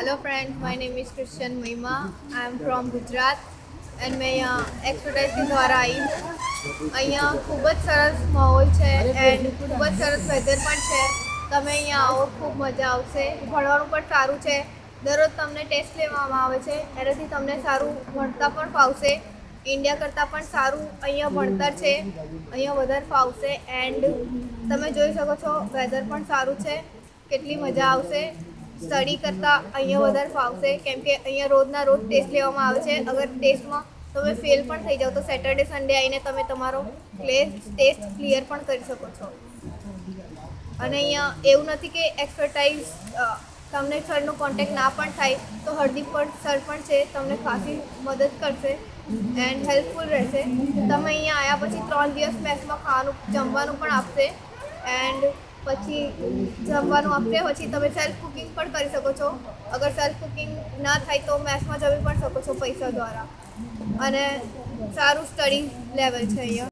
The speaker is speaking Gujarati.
Hello friends, my name is Christian Mahima. I am from Gujarat. And મેં અહીંયા એક્સપર્ટાઇઝ દ્વારા આવી અહીંયા ખૂબ જ સરસ માહોલ છે એન્ડ ખૂબ જ સરસ વેધર પણ છે તમે અહીંયા આવો ખૂબ મજા આવશે. ભણવાનું પણ સારું છે. દરરોજ તમને ટેસ્ટ લેવામાં આવે છે. એનાથી તમને સારું ભણતા પણ ફાવશે. ઇન્ડિયા કરતાં પણ સારું અહીંયા ભણતર છે. અહીંયા વધારે ફાવશે. એન્ડ તમે જોઈ શકો છો વેધર પણ સારું છે. કેટલી મજા આવશે. સ્ટડી કરતાં અહીંયા વધારે ફાવશે. કેમ કે અહીંયા રોજના રોજ ટેસ્ટ લેવામાં આવે છે. અગર ટેસ્ટમાં તમે ફેલ પણ થઈ જાઓ તો સેટરડે સન્ડે આવીને તમે તમારો ટેસ્ટ ક્લિયર પણ કરી શકો છો. અને અહીંયા એવું નથી કે એક્સપર્ટાઇઝ તમને સરનો કોન્ટેક્ટ ના પણ થાય, તો હરદીપ સર પણ છે. તમને ખાસી મદદ કરશે એન્ડ હેલ્પફુલ રહેશે. તમે અહીંયા આવ્યા પછી ત્રણ દિવસ મેથ્સમાં ખાવાનું, જમવાનું પણ આપશે. એન્ડ પછી જમવાનું આપશે. પછી તમે સેલ્ફ પણ કરી શકો છો. અગર સેલ્ફ કુકિંગ ના થાય તો મેથ્સમાં જમી પણ શકો છો પૈસા દ્વારા. અને સારું સ્ટડી લેવલ છે અહીંયા.